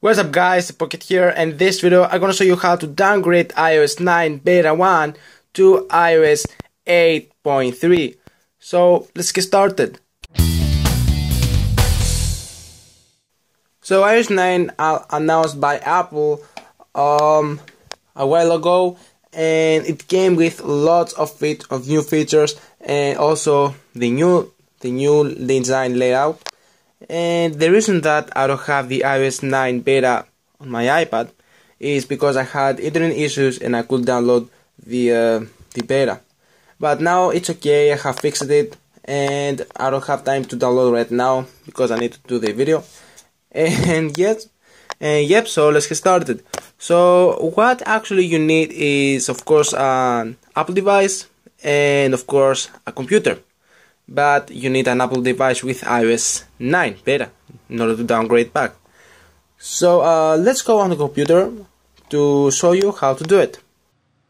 What's up guys, Pocket here and this video I'm gonna show you how to downgrade iOS 9 Beta 1 to iOS 8.3. So let's get started. So iOS 9 uh, announced by Apple um, a while ago and it came with lots of, fit of new features and also the new the new design layout and the reason that I don't have the iOS 9 beta on my iPad is because I had internet issues and I could download the uh, the beta. But now it's okay, I have fixed it and I don't have time to download right now because I need to do the video. And yet, and yep, so let's get started. So what actually you need is of course an Apple device and of course a computer but you need an Apple device with iOS 9 beta in order to downgrade back. So uh, let's go on the computer to show you how to do it.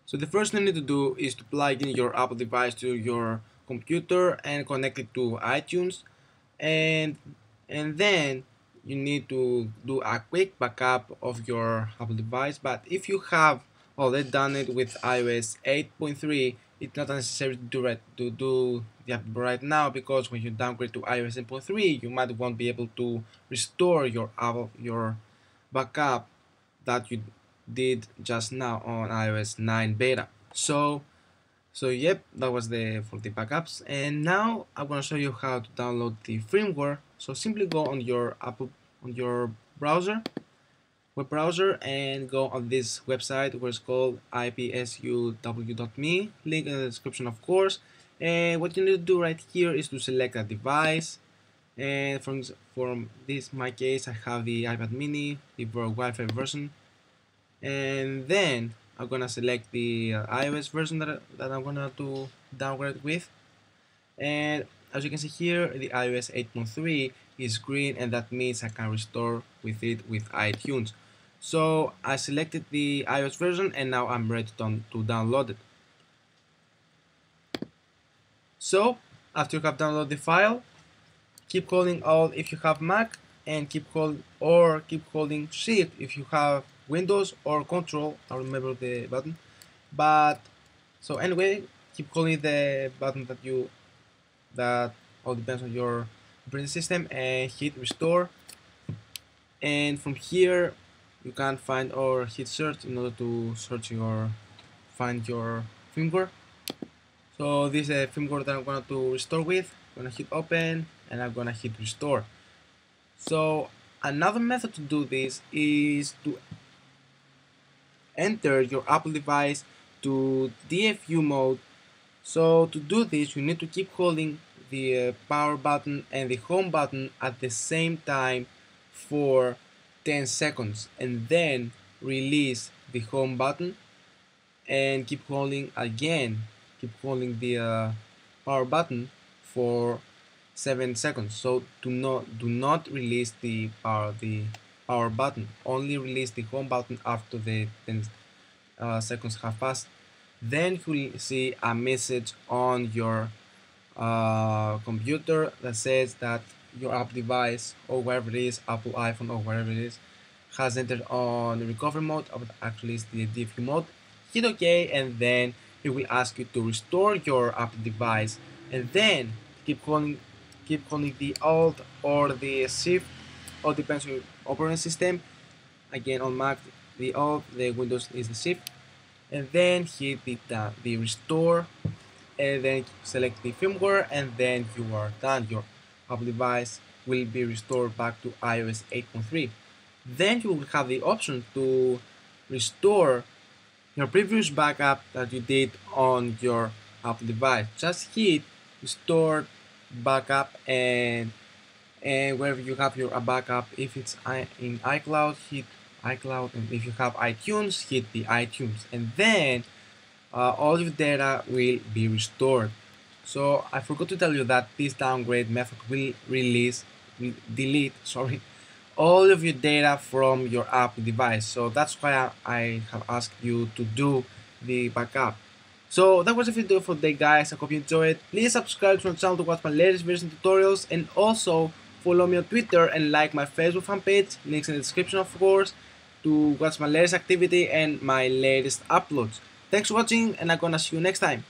So the first thing you need to do is to plug in your Apple device to your computer and connect it to iTunes and and then you need to do a quick backup of your Apple device but if you have already done it with iOS 8.3 it's not necessary to do, it, to do the right now because when you downgrade to iOS 10.3 you might won't be able to restore your your backup that you did just now on iOS 9 beta. So so yep that was the for the backups. And now I'm gonna show you how to download the firmware. So simply go on your Apple on your browser web browser and go on this website where it's called ipsw.me link in the description of course. And what you need to do right here is to select a device. And from from this my case I have the iPad mini the Wi-Fi version. And then I'm gonna select the uh, iOS version that, that I'm gonna do downgrade with. And as you can see here the iOS 8.3 is green and that means I can restore with it with iTunes so I selected the iOS version and now I'm ready to, to download it. So after you have downloaded the file, keep holding Alt if you have Mac and keep hold or keep holding Shift if you have Windows or Control. I remember the button, but so anyway, keep holding the button that you that all depends on your operating system and hit restore. And from here, you can find or hit search in order to search your find your firmware. So this is a firmware that I'm going to restore with. I'm gonna hit open and I'm gonna hit restore. So another method to do this is to enter your Apple device to DFU mode. So to do this you need to keep holding the uh, power button and the home button at the same time for 10 seconds and then release the home button and keep holding again keep holding the uh, power button for 7 seconds. So do not do not release the power the power button. Only release the home button after the 10 uh, seconds have passed. Then you will see a message on your uh, computer that says that your app device or wherever it is, Apple iPhone or wherever it is, has entered on recovery mode, but actually it's the DFU mode. Hit OK and then it will ask you to restore your Apple device and then keep calling keep calling the Alt or the Shift all depends on your operating system. Again on Mac the Alt, the Windows is the Shift and then hit the, the restore and then select the firmware and then you are done. Your Apple device will be restored back to iOS 8.3. Then you will have the option to restore your previous backup that you did on your Apple device. Just hit restore backup and and wherever you have your backup, if it's in iCloud, hit iCloud, and if you have iTunes, hit the iTunes, and then uh, all your data will be restored. So I forgot to tell you that this downgrade method will release, will delete, sorry, all of your data from your app device. So that's why I, have asked you to do the backup. So that was the video for today guys, I hope you enjoyed. Please subscribe to my channel to watch my latest and tutorials and also follow me on Twitter and like my Facebook fan page, links in the description of course, to watch my latest activity and my latest uploads. Thanks for watching and I'm gonna see you next time.